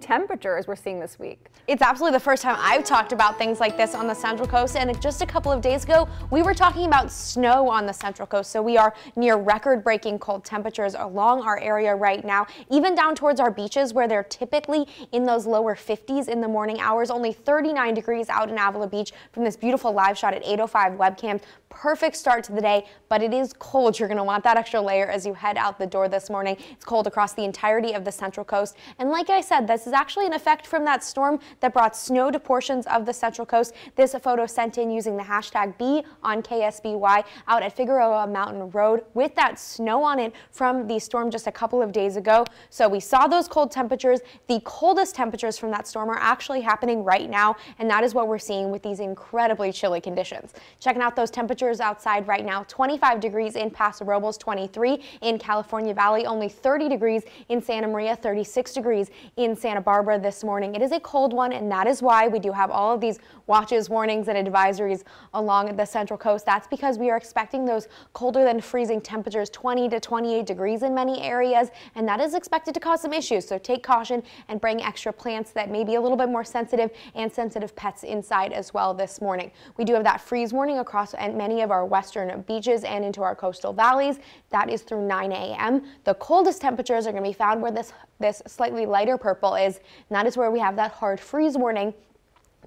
temperatures we're seeing this week. It's absolutely the first time I've talked about things like this on the Central Coast, and just a couple of days ago, we were talking about snow on the Central Coast, so we are near record-breaking cold temperatures along our area right now, even down towards our beaches where they're typically in those lower 50s in the morning hours, only 39 degrees out in Avila Beach from this beautiful live shot at 805 webcam. Perfect start to the day, but it is cold. You're going to want that extra layer as you head out the door this morning. It's cold across the entirety of the Central Coast, and like I said, this is actually an effect from that storm that brought snow to portions of the Central Coast. This photo sent in using the hashtag B on KSBY out at Figueroa Mountain Road with that snow on it from the storm just a couple of days ago. So we saw those cold temperatures. The coldest temperatures from that storm are actually happening right now, and that is what we're seeing with these incredibly chilly conditions. Checking out those temperatures outside right now, 25 degrees in Paso Robles, 23 in California Valley, only 30 degrees in Santa Maria, 36 degrees in Santa Barbara this morning. It is a cold one, and that is why we do have all of these watches, warnings, and advisories along the central coast. That's because we are expecting those colder than freezing temperatures, 20 to 28 degrees in many areas, and that is expected to cause some issues. So take caution and bring extra plants that may be a little bit more sensitive and sensitive pets inside as well this morning. We do have that freeze warning across many of our western beaches and into our coastal valleys. That is through 9 a.m. The coldest temperatures are going to be found where this, this slightly lighter purple is, that is where we have that hard freeze warning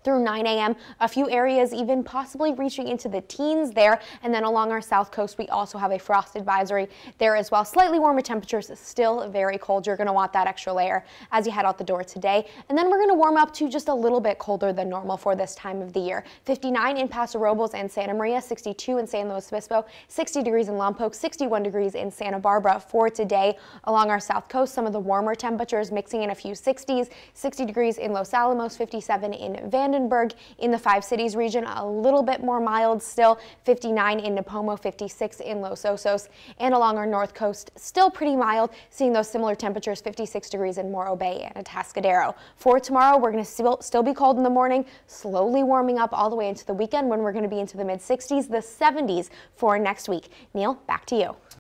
through 9 a.m. A few areas even possibly reaching into the teens there. And then along our south coast, we also have a frost advisory there as well. Slightly warmer temperatures, still very cold. You're going to want that extra layer as you head out the door today. And then we're going to warm up to just a little bit colder than normal for this time of the year. 59 in Paso Robles and Santa Maria, 62 in San Luis Obispo, 60 degrees in Lompoc, 61 degrees in Santa Barbara for today. Along our south coast, some of the warmer temperatures mixing in a few 60s, 60 degrees in Los Alamos, 57 in Vanden In the Five Cities region, a little bit more mild still, 59 in Nipomo, 56 in Los Osos, and along our north coast, still pretty mild, seeing those similar temperatures, 56 degrees in Morro Bay and Atascadero. For tomorrow, we're going to still, still be cold in the morning, slowly warming up all the way into the weekend when we're going to be into the mid 60s, the 70s for next week. Neil, back to you.